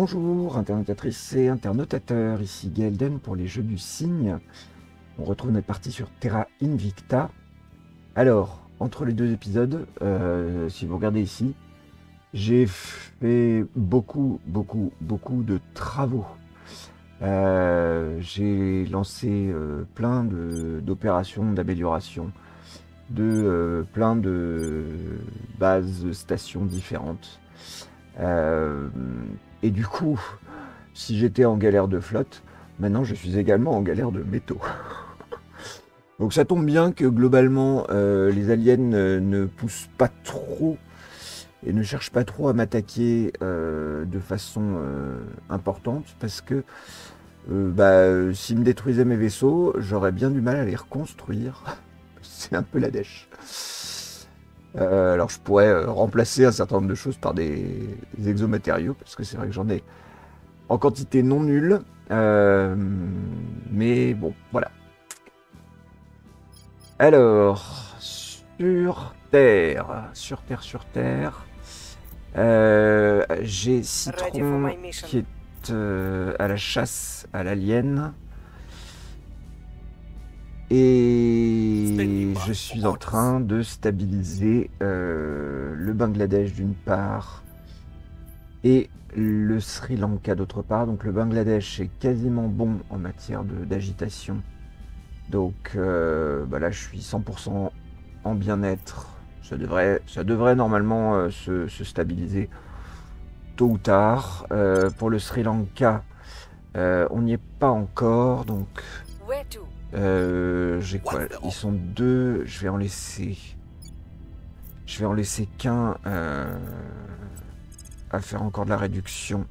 Bonjour internautatrices et internautateurs, ici Gaelden pour les Jeux du Cygne. On retrouve notre partie sur Terra Invicta. Alors, entre les deux épisodes, euh, si vous regardez ici, j'ai fait beaucoup, beaucoup, beaucoup de travaux. Euh, j'ai lancé euh, plein d'opérations d'amélioration de plein de bases, stations différentes. Et du coup, si j'étais en galère de flotte, maintenant je suis également en galère de métaux. Donc ça tombe bien que globalement euh, les aliens euh, ne poussent pas trop et ne cherchent pas trop à m'attaquer euh, de façon importante parce que bah, s'ils me détruisaient mes vaisseaux, j'aurais bien du mal à les reconstruire. C'est un peu la dèche. Alors je pourrais remplacer un certain nombre de choses par des, des exomatériaux parce que c'est vrai que j'en ai en quantité non nulle. mais bon, voilà. Alors, sur Terre, sur Terre, sur Terre, euh, j'ai Citron qui est euh, à la chasse à l'alien. Et je suis en train de stabiliser euh, le Bangladesh d'une part et le Sri Lanka d'autre part. Donc le Bangladesh est quasiment bon en matière d'agitation donc euh, bah là, je suis 100% en bien-être. Ça devrait, ça devrait normalement euh, se, stabiliser tôt ou tard. Pour le Sri Lanka, on n'y est pas encore. Donc, j'ai quoi Ils sont deux. Je vais en laisser. Je vais en laisser qu'un à faire encore de la réduction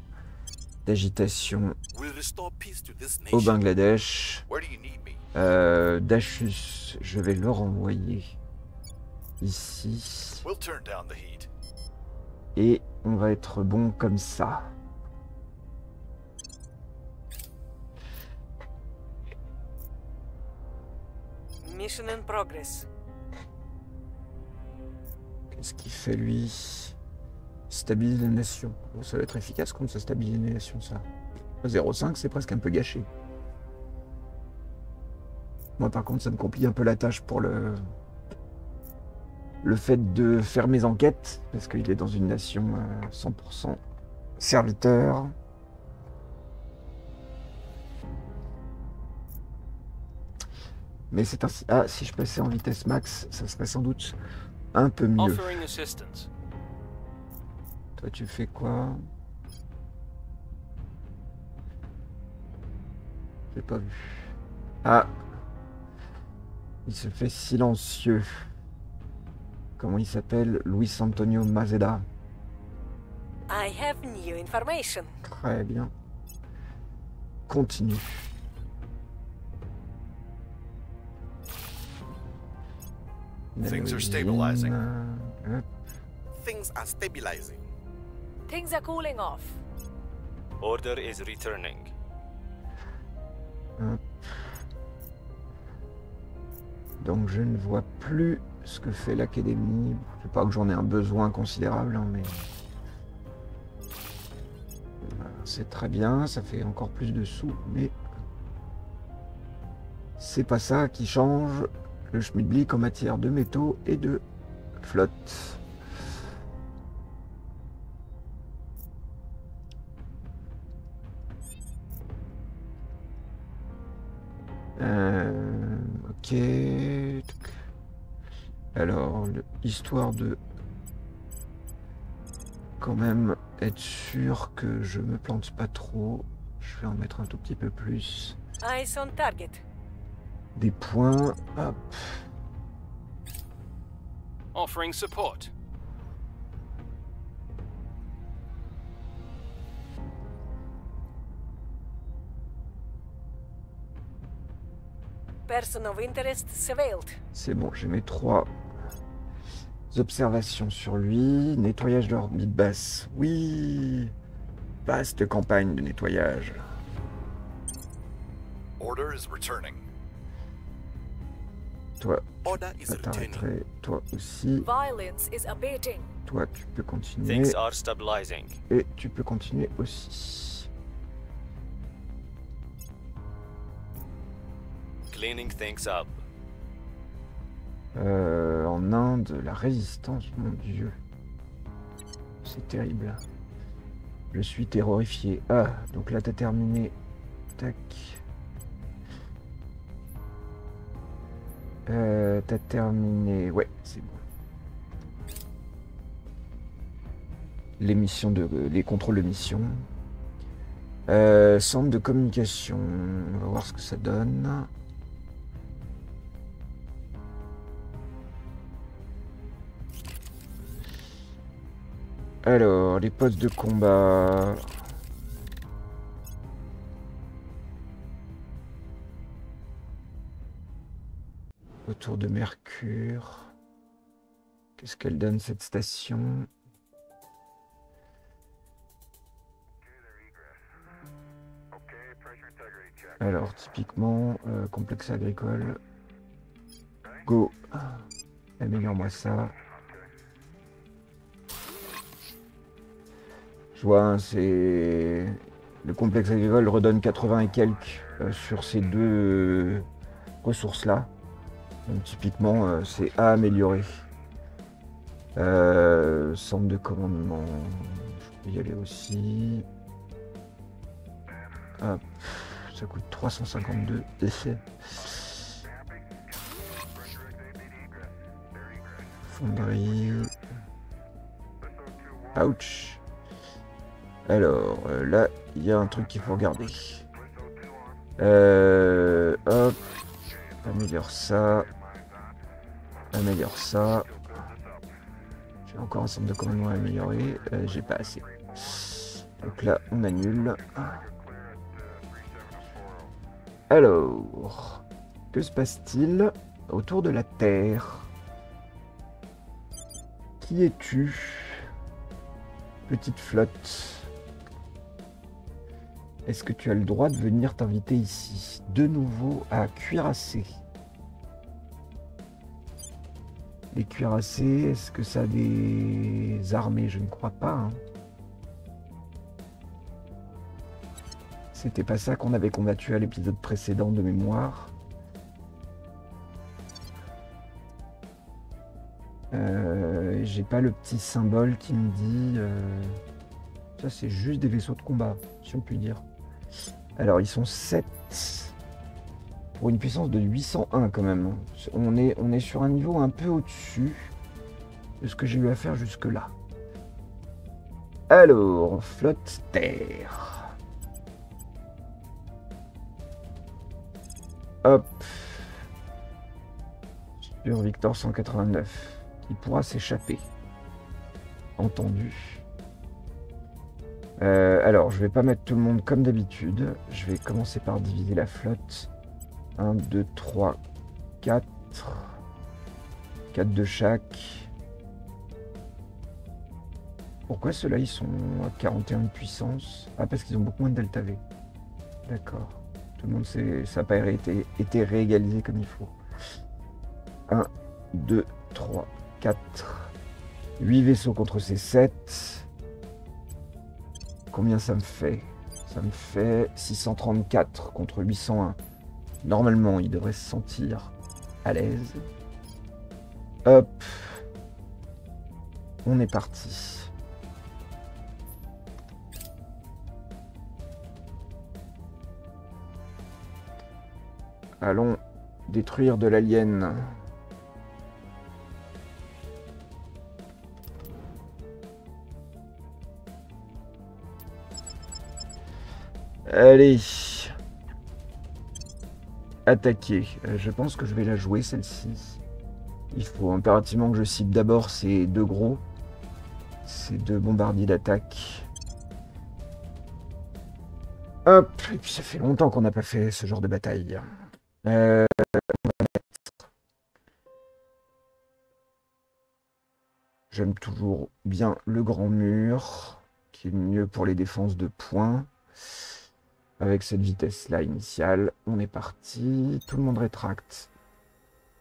d'agitation au Bangladesh. Euh, Dachus, je vais le renvoyer ici. Et on va être bon comme ça. Mission in progress. Qu'est-ce qu'il fait lui? Stabiliser la nation. ça va être efficace contre ça stabiliser les nations, ça? 0,5, c'est presque un peu gâché. Moi, par contre, ça me complique un peu la tâche pour le, le fait de faire mes enquêtes, parce qu'il est dans une nation 100% euh, serviteur. Mais c'est ainsi. Ah, si je passais en vitesse max, ça serait sans doute un peu mieux. Toi, tu fais quoi? J'ai pas vu. Ah, il se fait silencieux. Comment il s'appelle? Luis Antonio Mazeda. I have new information. Très bien. Continue. Things are stabilizing. Things are stabilizing. Things are cooling off. Order is returning. Donc je ne vois plus ce que fait l'académie. Je sais pas que j'en ai un besoin considérable, hein, mais c'est très bien, ça fait encore plus de sous, mais c'est pas ça qui change le Schmidblick en matière de métaux et de flotte. Euh, ok. Alors, histoire de quand même être sûr que je me plante pas trop, je vais en mettre un tout petit peu plus. Des points. Hop. Offering support. C'est bon, j'ai mes trois observations sur lui. Nettoyage de l'orbite basse. Oui Vaste campagne de nettoyage. Order is returning. Toi, t'arrêterais. Toi aussi. Violence is abating. Toi, tu peux continuer. Things are stabilizing. Et tu peux continuer aussi. Cleaning things up. Euh, en Inde, la résistance, mon dieu. C'est terrible. Je suis terrorifié. Ah, donc là, t'as terminé. Tac. Euh, t'as terminé. Ouais, c'est bon. Les missions de. Les contrôles de mission. Euh, centre de communication. On va voir ce que ça donne. Alors, les postes de combat. Autour de Mercure. Qu'est-ce qu'elle donne cette station? Alors, typiquement, euh, complexe agricole. Go. Améliore-moi ça. Je vois, hein, c'est. Le complexe agricole redonne 80 et quelques euh, sur ces deux ressources-là. Donc, typiquement, euh, c'est à améliorer. centre de commandement. Je peux y aller aussi. Hop. Ça coûte 352 d'essai. Fonderie. Ouch. Alors, euh, là, il y a un truc qu'il faut regarder. Euh, hop. Améliore ça. Améliore ça. J'ai encore un centre de commandement à améliorer. Euh, J'ai pas assez. Donc là, on annule. Alors, que se passe-t-il autour de la Terre? Qui es-tu? Petite flotte. Est-ce que tu as le droit de venir t'inviter ici? De nouveau à Cuirassé. Les cuirassés, est-ce que ça des armées? Je ne crois pas. Hein. C'était pas ça qu'on avait combattu à l'épisode précédent de mémoire. Euh, J'ai pas le petit symbole qui me dit. Euh, ça, c'est juste des vaisseaux de combat, si on peut dire. Alors, ils sont 7 pour une puissance de 801 quand même. On est, on est sur un niveau un peu au-dessus de ce que j'ai eu à faire jusque-là. Alors, flotte terre. Hop. Sur Victor 189. Il pourra s'échapper. Entendu. Euh, alors, je vais pas mettre tout le monde comme d'habitude. Je vais commencer par diviser la flotte. 1, 2, 3, 4. 4 de chaque. Pourquoi ceux-là, ils sont à 41 de puissance? Ah, parce qu'ils ont beaucoup moins de delta V. D'accord. Tout le monde sait, ça n'a pas été, réégalisé comme il faut. 1, 2, 3, 4. 8 vaisseaux contre ces 7. Combien ça me fait? Ça me fait 634 contre 801. Normalement, il devrait se sentir à l'aise. Hop. On est parti. Allons détruire de l'alien. Allez. Attaquer. Euh, je pense que je vais la jouer celle-ci. Il faut impérativement que je cible d'abord ces deux gros. Ces deux bombardiers d'attaque. Hop. Et puis ça fait longtemps qu'on n'a pas fait ce genre de bataille. Euh, J'aime toujours bien le grand mur, qui est mieux pour les défenses de points. Avec cette vitesse-là initiale, on est parti. Tout le monde rétracte.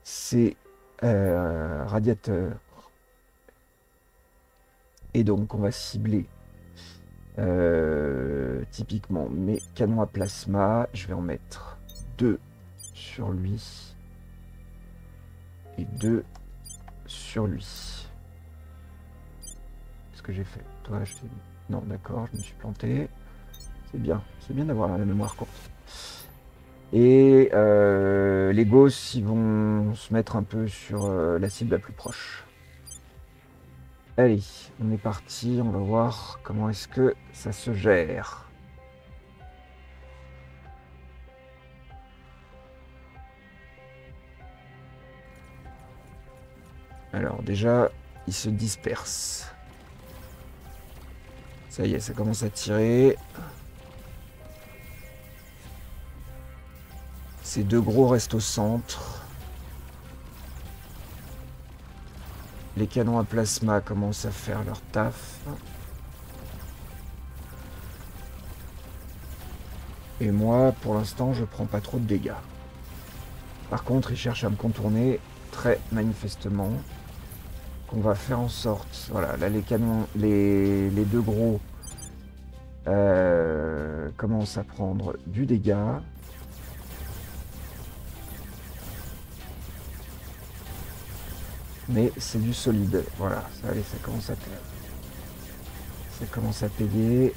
C'est euh, radiateur. Et donc, on va cibler euh, typiquement mes canons à plasma. Je vais en mettre deux sur lui et deux sur lui. Qu'est-ce que j'ai fait? Toi, je. Non, d'accord, je me suis planté. C'est bien, c'est bien d'avoir la mémoire courte. Et euh, les gosses, ils vont se mettre un peu sur euh, la cible la plus proche. Allez, on est parti, on va voir comment est-ce que ça se gère. Alors déjà, ils se dispersent. Ça y est, ça commence à tirer. Ces deux gros restent au centre. Les canons à plasma commencent à faire leur taf. Et moi, pour l'instant, je prends pas trop de dégâts. Par contre, ils cherchent à me contourner très manifestement. On va faire en sorte, voilà, là les canons, les, les deux gros euh, commencent à prendre du dégât. Mais c'est du solide, voilà, ça, allez, ça commence à ça commence à payer.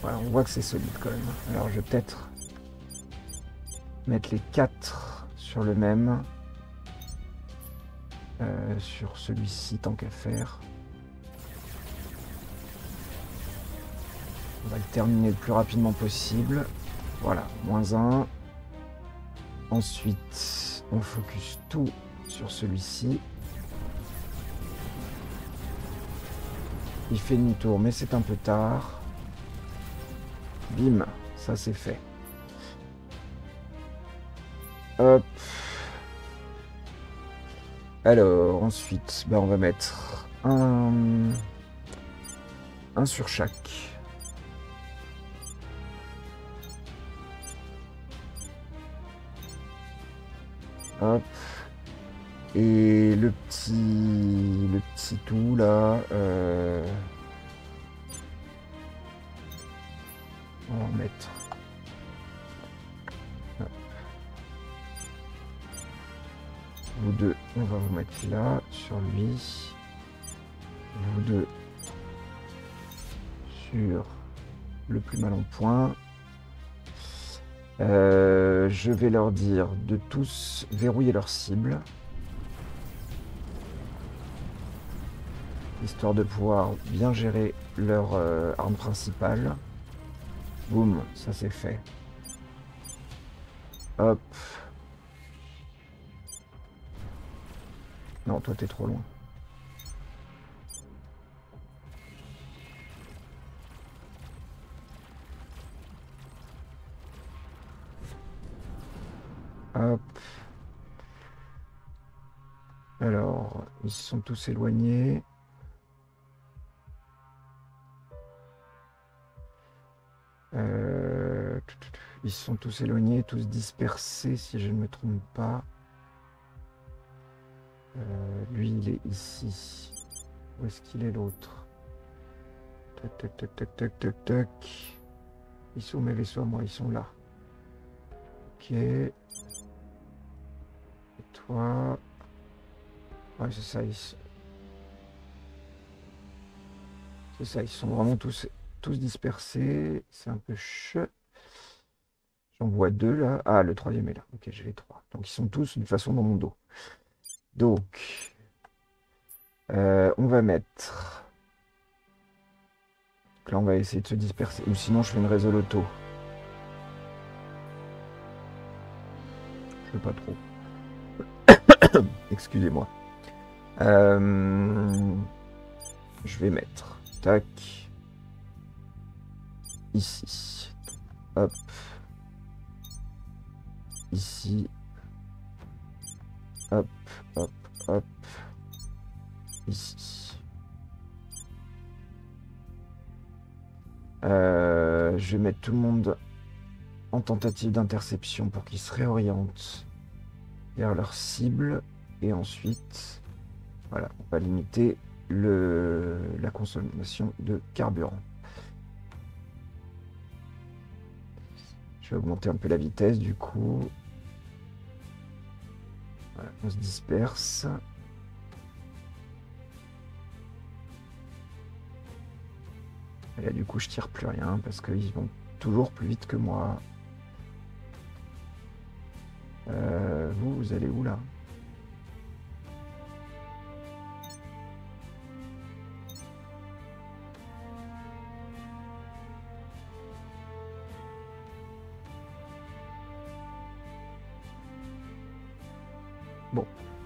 Voilà, on voit que c'est solide quand même. Alors je vais peut-être mettre les quatre sur le même. Euh, sur celui-ci tant qu'à faire. On va le terminer le plus rapidement possible. Voilà, moins un. Ensuite, on focus tout sur celui-ci. Il fait demi-tour, mais c'est un peu tard. Bim, ça c'est fait. Hop. Alors, ensuite, bah, on va mettre un, un sur chaque. Et le petit, le petit tout là. euh, On va mettre. Vous deux, on va vous mettre là, sur lui. Vous deux, sur le plus mal en point. Euh, je vais leur dire de tous verrouiller leur cible. Histoire de pouvoir bien gérer leur euh, arme principale. Boum, ça c'est fait. Hop. Non, toi t'es trop loin. Hop. Alors, ils sont tous éloignés. Euh, Ils sont tous éloignés, tous dispersés, si je ne me trompe pas. Euh, lui, il est ici. Où est-ce qu'il est l'autre? Tac, tac, tac, tac, tac, tac, tac. Ils sont mes vaisseaux moi? Ils sont là. Ok. Ouais, c'est ça. Ils... C'est ça, ils sont vraiment tous, tous dispersés. C'est un peu che. J'en vois deux là. Ah, le troisième est là. Ok, j'ai les trois. Donc ils sont tous d'une façon dans mon dos. Donc, euh, on va mettre. Donc Là, on va essayer de se disperser. Ou sinon, je fais une réseau auto. Je sais pas trop. Excusez-moi. Euh, je vais mettre. Tac. Ici. Hop. Ici. Hop, hop, hop. Ici. Euh, je vais mettre tout le monde en tentative d'interception pour qu'ils se réorientent vers leur cible. Et ensuite, voilà, on va limiter le, la consommation de carburant. Je vais augmenter un peu la vitesse du coup. On se disperse. Et là, du coup, je tire plus rien parce qu'ils vont toujours plus vite que moi. Euh, vous, vous allez où là?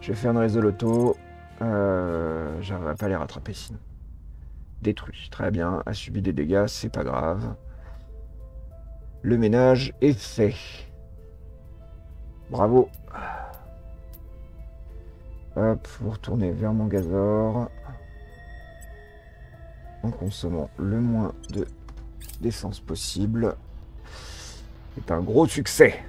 Je vais faire une réseau loto. Euh, J'arriverai pas les rattraper sinon. Détruit, très bien. A subi des dégâts, c'est pas grave. Le ménage est fait. Bravo. Hop, vous retournez vers mon gazor. En consommant le moins de d'essence possible. C'est un gros succès.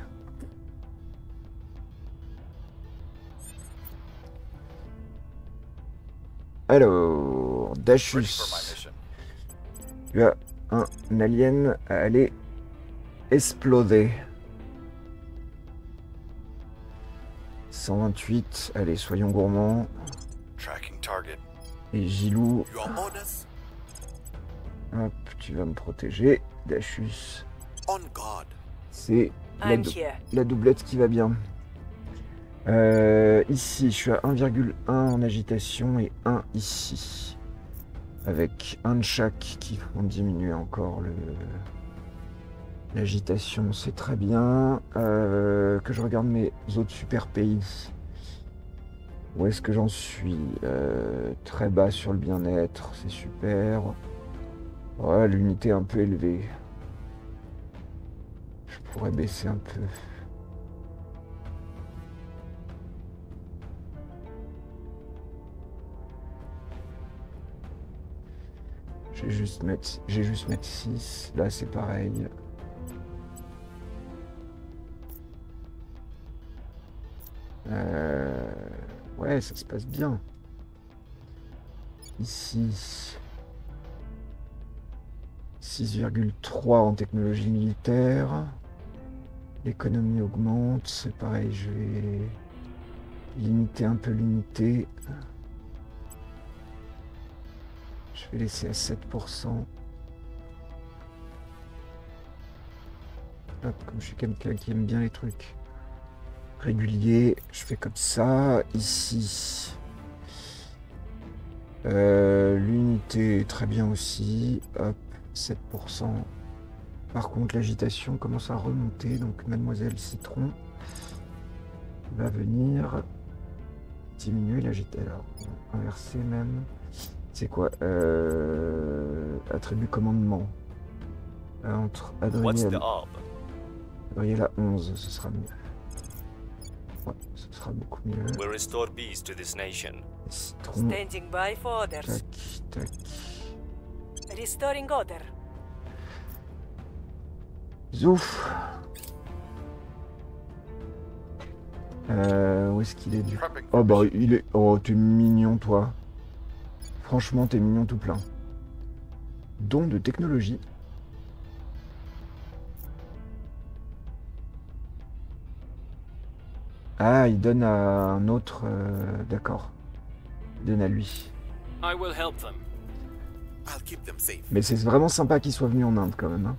Alors, mission. tu as un alien à aller exploser. 128, allez, soyons gourmands. Tracking target. Et Gilou, Your orders? hop, tu vas me protéger. Dachus, On guard. c'est dou- la doublette qui va bien. Euh, ici, je suis à 1,1 en agitation et 1 ici. Avec un de chaque qui vont diminuer encore le l'agitation, c'est très bien. Euh, que je regarde mes autres super pays. Où est-ce que j'en suis? Euh, Très bas sur le bien-être, c'est super. Ouais, l'unité un peu élevée. Je pourrais baisser un peu. Juste mettre, j'ai juste mettre 6. Là, c'est pareil. Euh, ouais, ça se passe bien. Ici, 6,3 en technologie militaire. L'économie augmente, c'est pareil, je vais limiter un peu l'unité. Je vais laisser à 7%. Hop, comme je suis quelqu'un qui aime bien les trucs réguliers, je fais comme ça. Ici, euh, l'unité est très bien aussi. Hop, 7%. Par contre, l'agitation commence à remonter, donc Mademoiselle Citron va venir diminuer l'agitation. Alors, inverser même. C'est quoi euh, Attribut commandement. Entre What's Adriel? Adriel à 11, ce sera mieux. Ouais, ce sera beaucoup mieux. We'll restore peace to this nation. Standing by for orders. tac, tac. Restoring order. Zouf euh, Où est-ce qu'il est du Prepping Oh bah il est... Oh t'es mignon toi. Franchement t'es mignon tout plein. Don de technologie. Ah il donne à un autre... euh, D'accord. Il donne à lui. I will help them. I'll keep them safe. Mais c'est vraiment sympa qu'il soit venu en Inde quand même. hein.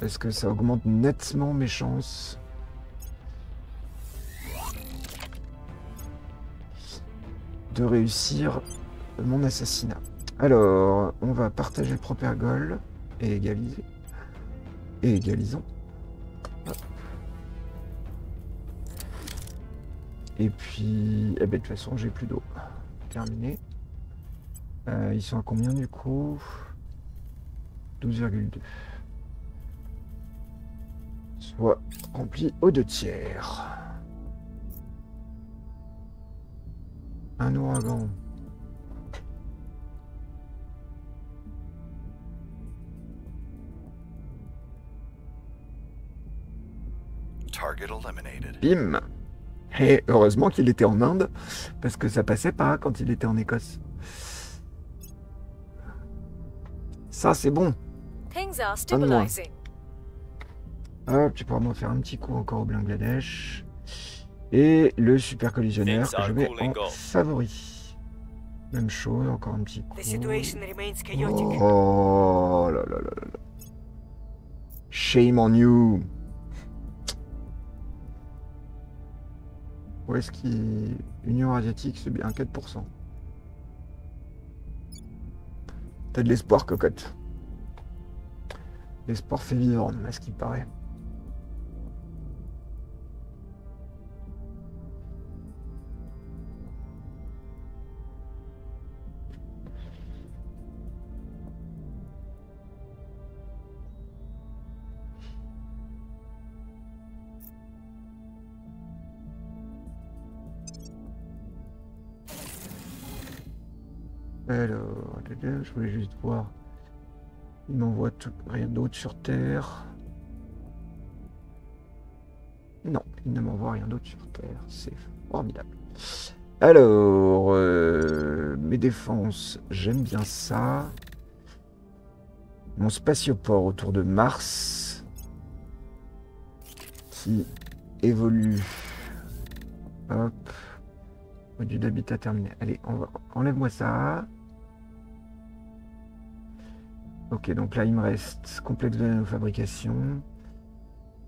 Parce que ça augmente nettement mes chances. De réussir mon assassinat. Alors, on va partager le propergol et égaliser. Et égalisons. Et puis, eh ben, de toute façon, j'ai plus d'eau. Terminé. Euh, ils sont à combien du coup? 12,2. Soit rempli aux deux tiers. Un ouragan. eliminated. Bim Et heureusement qu'il était en Inde, parce que ça passait pas quand il était en Écosse. Ça, c'est bon. Un de moins. Hop, tu pourras m'en faire un petit coup encore au Bangladesh. Et le super collisionneur que je mets en favori. Même chose, encore un petit coup. The situation remains chaotic. Oh là là là là là. Shame on you. Où est-ce qu'il... Union asiatique, c'est bien 4%. T'as de l'espoir, cocotte. L'espoir fait vivre, à ce qui paraît. Alors, je voulais juste voir. Il m'envoie rien d'autre sur Terre. Non, il ne m'envoie rien d'autre sur Terre. C'est formidable. Alors, euh, mes défenses, j'aime bien ça. Mon spatioport autour de Mars, qui évolue. Hop. Module d'habitat terminé. Allez, enlève-moi ça. Ok, donc là, il me reste complexe de nanofabrication.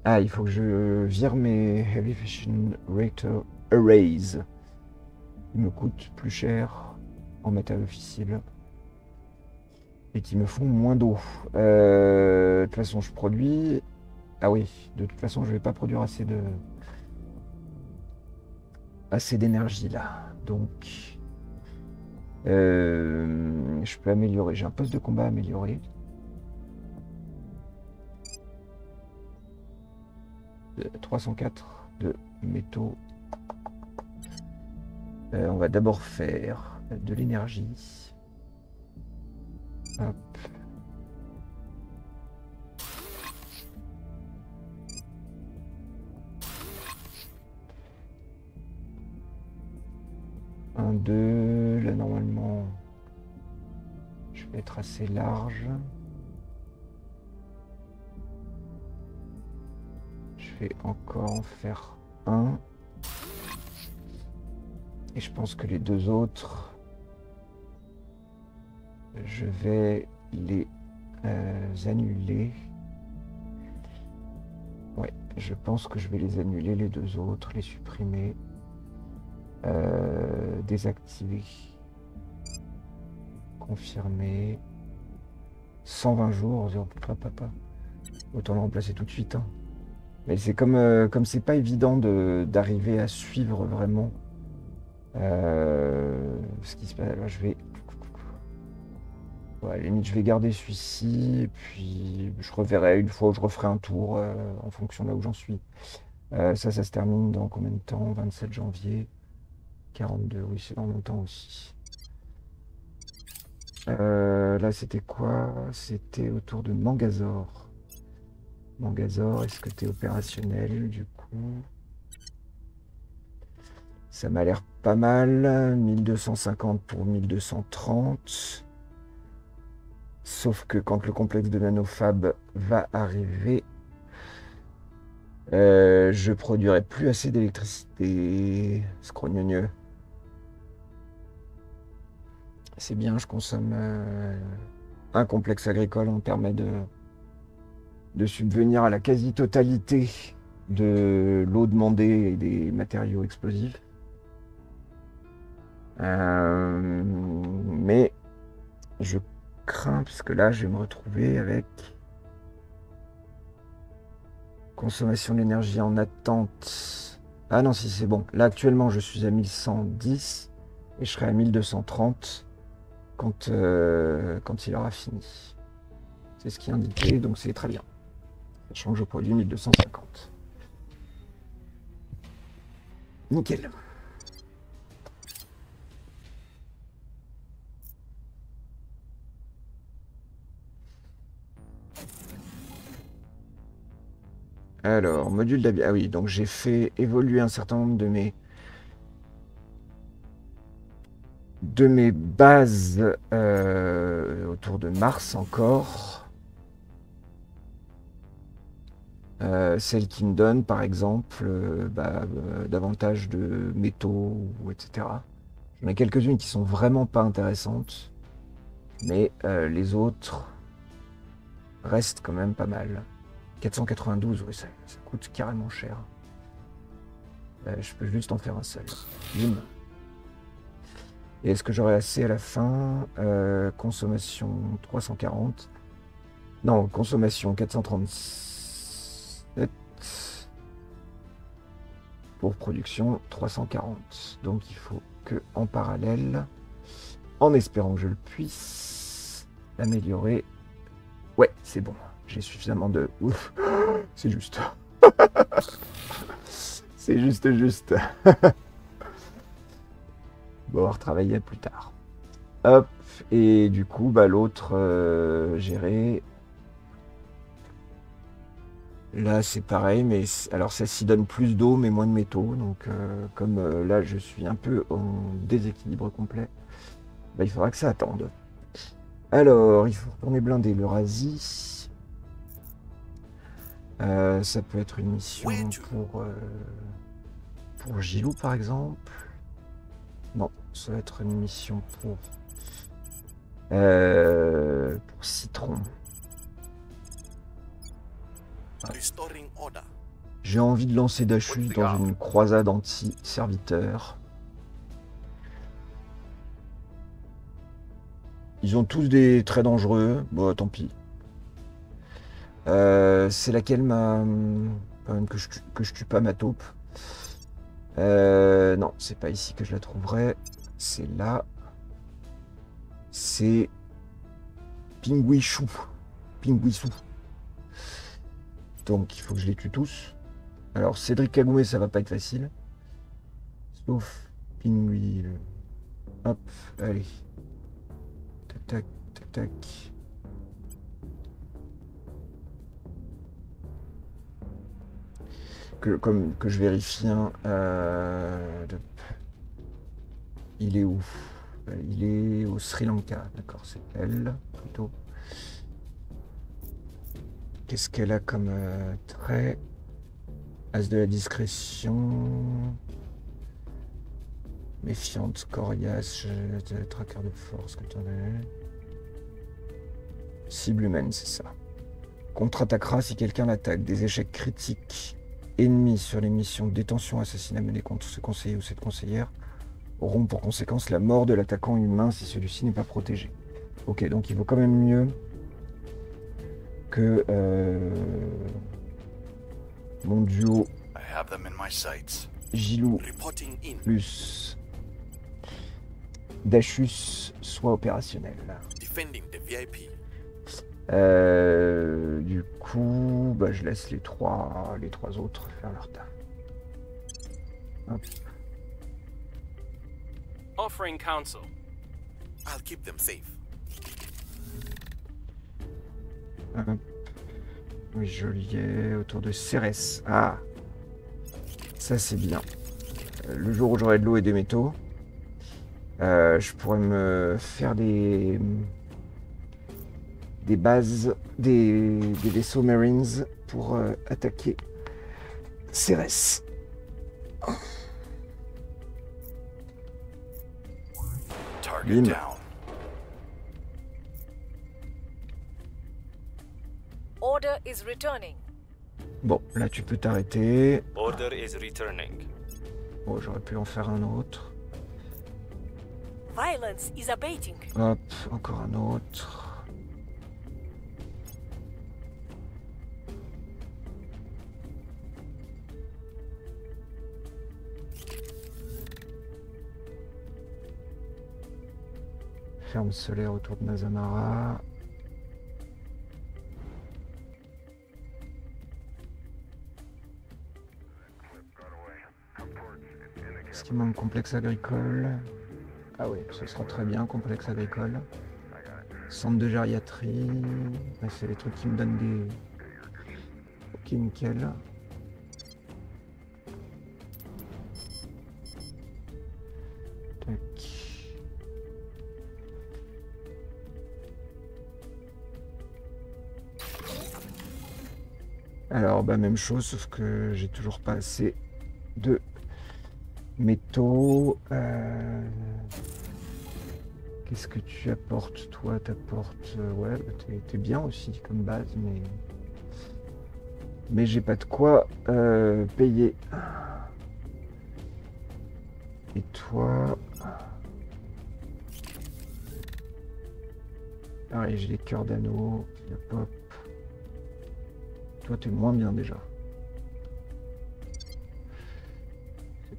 Ah, il faut que je vire mes Heavy Fission Reactor Arrays. Ils me coûtent plus cher en matériaux fissiles. Et qui me font moins d'eau. Euh, de toute façon, je produis... Ah oui, de toute façon, je vais pas produire assez de... Assez d'énergie là. Donc... euh, je peux améliorer. J'ai un poste de combat amélioré. 304 de métaux. Euh, on va d'abord faire de l'énergie. Hop. Un, deux, là normalement, je vais être assez large. Vais encore en faire un. Et je pense que les deux autres, je vais les euh, annuler. Ouais, je pense que je vais les annuler les deux autres, les supprimer. Euh, désactiver. Confirmer. 120 jours. papa. Autant le remplacer tout de suite. hein. Mais c'est comme euh, comme c'est pas évident de- d'arriver à suivre vraiment euh, ce qui se passe. Là, je vais. Ouais, à limite, je vais garder celui-ci et puis je reverrai une fois où je referai un tour euh, en fonction de là où j'en suis. Ça, ça se termine dans combien de temps? 27 janvier. 42, oui, c'est dans longtemps aussi. Là, c'était quoi? C'était autour de Mangazor. Mangazor, est-ce que tu es opérationnel du coup? Ça m'a l'air pas mal. 1250 pour 1230. Sauf que quand le complexe de nanofab va arriver, euh, je produirai plus assez d'électricité. Scrognonieux. C'est bien, je consomme euh, un complexe agricole, on permet de, de subvenir à la quasi-totalité de l'eau demandée et des matériaux explosifs. Euh, mais je crains, puisque là, je vais me retrouver avec consommation d'énergie en attente. Ah non, si c'est bon. Là, actuellement, je suis à 1110 et je serai à 1230 quand, euh, quand il aura fini. C'est ce qui est indiqué, donc c'est très bien. Sachant que je produis 1250. Nickel. Alors, module d'habi- Ah oui, donc j'ai fait évoluer un certain nombre de mes de mes bases euh, autour de Mars encore. Euh, celles qui me donnent, par exemple, euh, bah, euh, davantage de métaux, etc. J'en ai quelques-unes qui sont vraiment pas intéressantes, mais les autres restent quand même pas mal. 492, oui, ça, coûte carrément cher. Je peux juste en faire un seul. Et est-ce que j'aurai assez à la fin? Consommation 340. Non, consommation 437. Pour production 340. Donc il faut que en parallèle, en espérant que je le puisse, améliorer. Ouais, c'est bon. J'ai suffisamment de. Ouf, c'est juste. c'est juste, juste. Bon, on va retravailler plus tard. Hop, et du coup, bah, l'autre euh, géré. Là, c'est pareil, mais alors celle-ci donne plus d'eau, mais moins de métaux. Donc, euh, comme euh, là, je suis un peu en déséquilibre complet, bah, il faudra que ça attende. Alors, il faut retourner blinder l'Eurasie. Euh, ça peut être une mission pour, pour Gilou, par exemple. Non, ça va être une mission pour, euh, pour Citron. J'ai envie de lancer Dachus dans une croisade anti-serviteur. Ils ont tous des traits dangereux. Bon, tant pis. Euh, c'est laquelle ma. Que je, tue- que je tue pas ma taupe? Euh, non, c'est pas ici que je la trouverai. C'est là. C'est. Pingouichou. Pingouissou. Donc il faut que je les tue tous. Alors Cédric Cagoumé, ça va pas être facile. Sauf Pingui. Hop, allez. Tac, tac, tac, tac. Que, comme, que je vérifie. hein, euh, Il est où? Euh, Il est au Sri Lanka. D'accord, c'est elle plutôt. Qu'est-ce qu'elle a comme euh, trait? As de la discrétion. Méfiante, coriace, traqueur de force. Cible humaine, c'est ça. Contre-attaquera si quelqu'un l'attaque. Des échecs critiques ennemis sur les missions de détention, assassinat menées contre ce conseiller ou cette conseillère auront pour conséquence la mort de l'attaquant humain si celui-ci n'est pas protégé. Ok, donc il vaut quand même mieux que euh, mon duo I have them in my sights. Gilou Reporting in. plus Dachus soit opérationnel. Defending the VIP. Euh, du coup, bah, je laisse les trois, les trois autres faire leur taf. Hop. Offering counsel. I'll keep them safe. Oui, Joliet, autour de Cérès. Ah Ça, c'est bien. Le jour où j'aurai de l'eau et des métaux, euh, je pourrais me faire des... des bases, des, des vaisseaux Marines pour euh, attaquer Cérès. Target down. Order is returning. Bon, là, tu peux t'arrêter. Order is returning. Bon, j'aurais pu en faire un autre. Violence is abating. Hop, encore un autre. Ferme solaire autour de Nazamara. complexe agricole. Ah oui, ce sera très bien, complexe agricole. Centre de gériatrie. C'est les trucs qui me donnent des. Ok, nickel. Alors, bah, même chose, sauf que j'ai toujours pas assez de métaux. Euh, Qu'est-ce que tu apportes, toi T'apportes. euh, Ouais, bah, t'es- bien aussi comme base, mais. Mais j'ai pas de quoi euh, payer. Et toi? Pareil, j'ai les cœurs d'anneau, la pop. Toi, t'es moins bien déjà.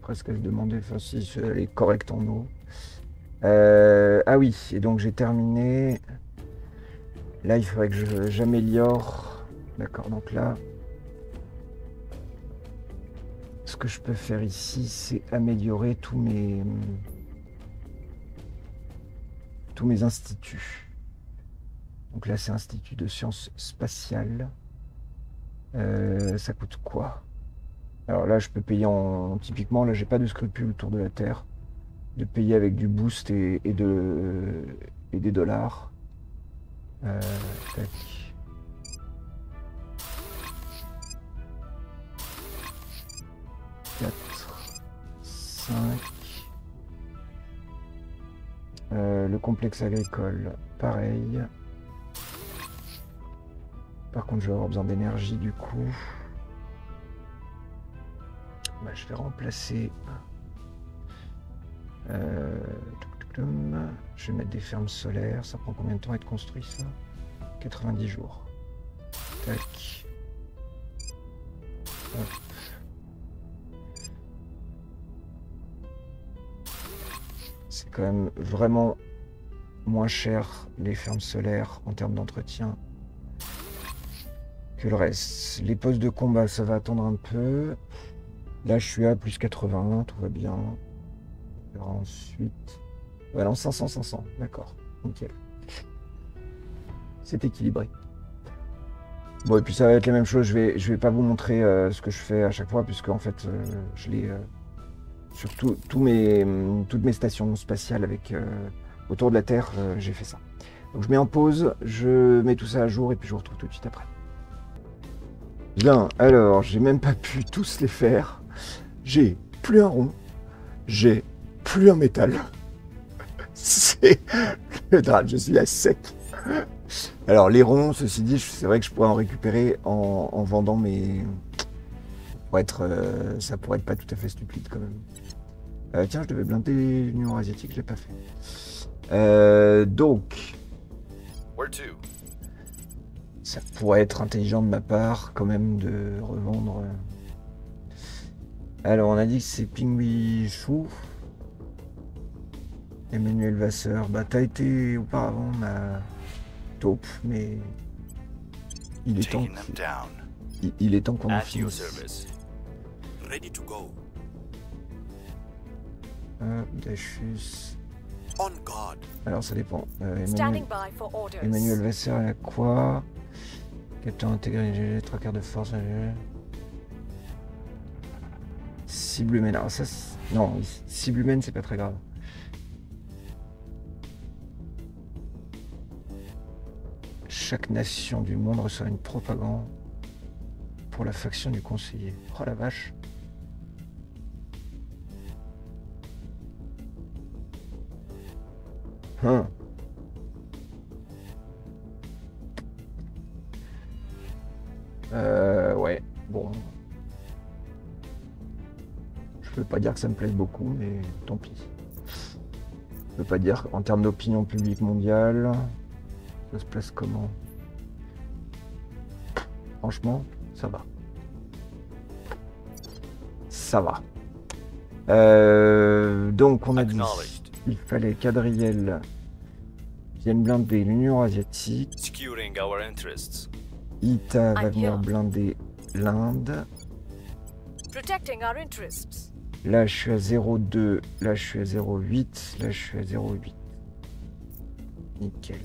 Presque à se demander si elle est correcte en eau. Euh, ah oui, et donc j'ai terminé. Là, il faudrait que j'améliore. D'accord, donc là. Ce que je peux faire ici, c'est améliorer tous mes. tous mes instituts. Donc là, c'est Institut de sciences spatiales. Euh, ça coûte quoi? Alors là, je peux payer en. Typiquement, là, j'ai pas de scrupules autour de la Terre. De payer avec du boost et, et des dollars. Euh, tac. Quatre, cinq. Euh, le complexe agricole, pareil. Par contre, je vais avoir besoin d'énergie du coup. Je vais remplacer. Euh. Je vais mettre des fermes solaires. Ça prend combien de temps à être construit ça? 90 jours. Tac. Hop. C'est quand même vraiment moins cher les fermes solaires en termes d'entretien que le reste. Les postes de combat, ça va attendre un peu. Là, je suis à plus 80, tout va bien. Ensuite. Voilà, en 500, 500. D'accord, nickel. C'est équilibré. Bon, et puis ça va être la même chose. Je vais, vais pas vous montrer euh, ce que je fais à chaque fois, puisque en fait, euh, je l'ai euh, sur tout- mes, toutes mes stations spatiales avec autour de la Terre, j'ai fait ça. Donc je mets en pause, je mets tout ça à jour et puis je vous retrouve tout de suite après. Bien, alors j'ai même pas pu tous les faire. J'ai plus un rond, j'ai plus un métal. C'est le drame, je suis à sec. Alors les ronds, ceci dit, c'est vrai que je pourrais en récupérer en, en vendant mes... Pour être, euh, ça pourrait être pas tout à fait stupide quand même. Euh, tiens, je devais blinder l'Union asiatique, je l'ai pas fait. Euh, donc, Where to? ça pourrait être intelligent de ma part quand même de revendre. Alors on a dit que c'est Pingui Chou. Emmanuel Vasseur. Bah t'as été auparavant ma taupe, mais il est temps, il, il est temps qu'on en finisse. Ready to go. Alors ça dépend. Euh, Emmanuel. Emmanuel Vasseur, elle a quoi? Capteur intégré, GG, trois quarts de force. Cible humaine. Alors ça, non, cible humaine, c'est pas très grave. Chaque nation du monde reçoit une propagande pour la faction du conseiller. Oh la vache. Peux pas dire que ça me plaise beaucoup, mais tant pis. Je peux pas dire en termes d'opinion publique mondiale, ça se place comment? Franchement, ça va. Ça va. Euh, donc on a dit il fallait qu'Adriel vienne blinder l'Union asiatique. Securing our interests. Ita va venir blinder l'Inde. Protecting our interests. Là, je suis à 0,2. Là, je suis à 0,8. Là, je suis à 0,8. Nickel.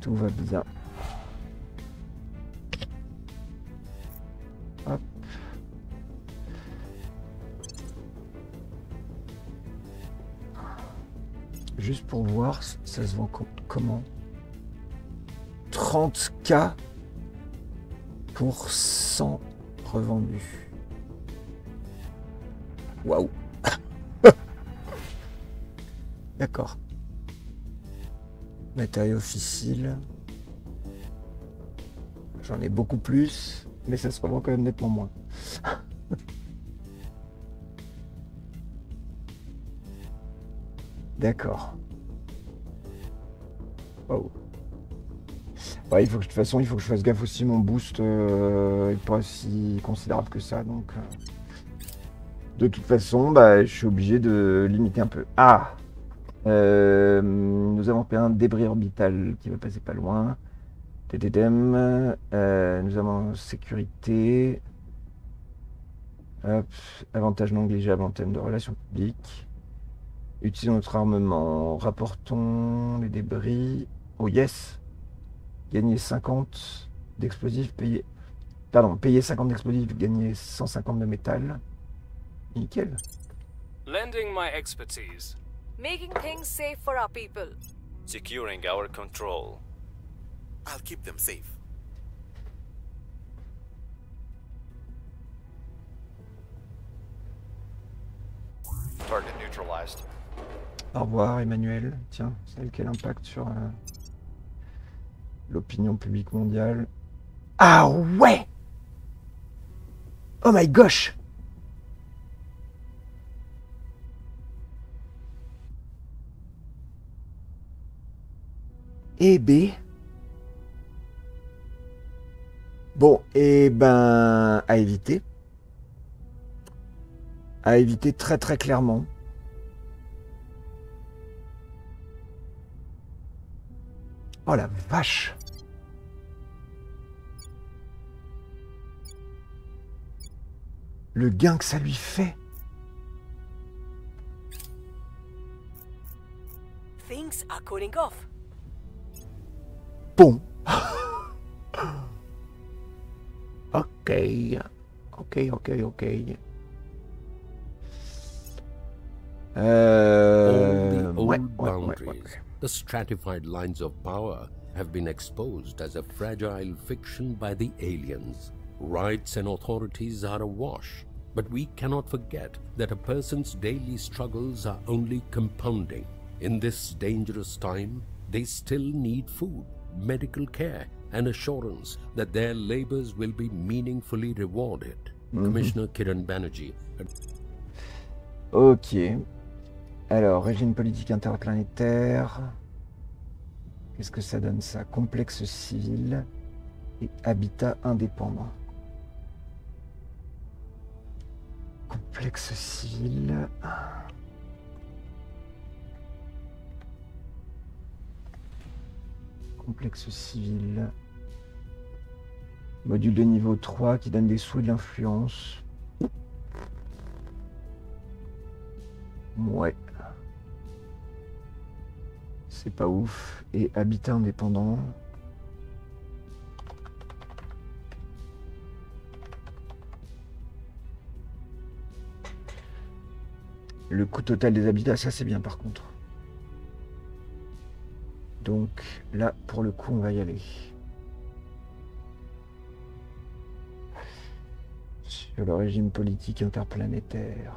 Tout va bien. Hop. Juste pour voir, ça se vend comment? 30K pour 100 revendus. Waouh. D'accord. Matériaux fissiles. J'en ai beaucoup plus, mais ça se revend quand même nettement moins. D'accord. Waouh. Ouais, il faut que, de toute façon, il faut que je fasse gaffe aussi. Mon boost euh, est pas si considérable que ça. Donc, euh, de toute façon, bah, je suis obligé de limiter un peu. Ah Euh, Nous avons fait un débris orbital qui va passer pas loin. TTDM. Euh, nous avons sécurité. Hop, avantage non négligeable en termes de relations publiques. Utilisons notre armement. Rapportons les débris. Oh yes Gagner 50 d'explosifs, payer... Pardon, payer 50 d'explosifs, gagner 150 de métal. Nickel. Lending my expertise. Making things safe for our people. Securing our control. I'll keep them safe. Target neutralized. Au revoir Emmanuel. Tiens, c'est quel impact sur euh, l'opinion publique mondiale. Ah ouais Oh my gosh Eh B. Bon, et ben à éviter. À éviter très très clairement. Oh la vache Le gain que ça lui fait Things are cooling off. Bon. ok. Ok, ok, ok. Euh... All the euh, ouais, old ouais, ouais, boundaries, ouais. the stratified lines of power, have been exposed as a fragile fiction by the aliens. Rights and authorities are awash, but we cannot forget that a person's daily struggles are only compounding. In this dangerous time, they still need food, medical care, and assurance that their labors will be meaningfully rewarded. Mm-hmm. Commissioner Kiran Banerjee Ok. Alors, régime politique interplanétaire. Qu'est-ce que ça donne ça Complexe civil et habitat indépendant. Complexe civil. Complexe civil. Module de niveau 3 qui donne des sous et de l'influence. Ouais. C'est pas ouf. Et habitat indépendant. Le coût total des habitats, ça c'est bien par contre. Donc là, pour le coup, on va y aller. Sur le régime politique interplanétaire.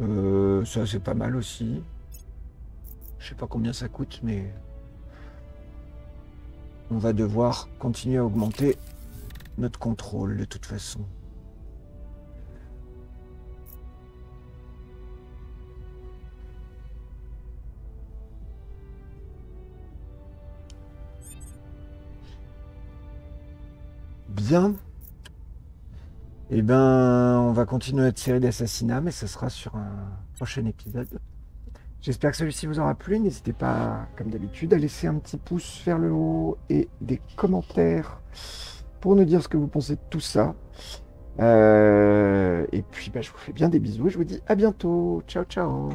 Euh, ça c'est pas mal aussi. Je sais pas combien ça coûte, mais on va devoir continuer à augmenter notre contrôle de toute façon. Bien. Eh ben, on va continuer notre série d'assassinats, mais ce sera sur un prochain épisode. J'espère que celui-ci vous aura plu. N'hésitez pas, comme d'habitude, à laisser un petit pouce vers le haut et des commentaires pour nous dire ce que vous pensez de tout ça. Euh, et puis, bah, je vous fais bien des bisous et je vous dis à bientôt. Ciao, ciao.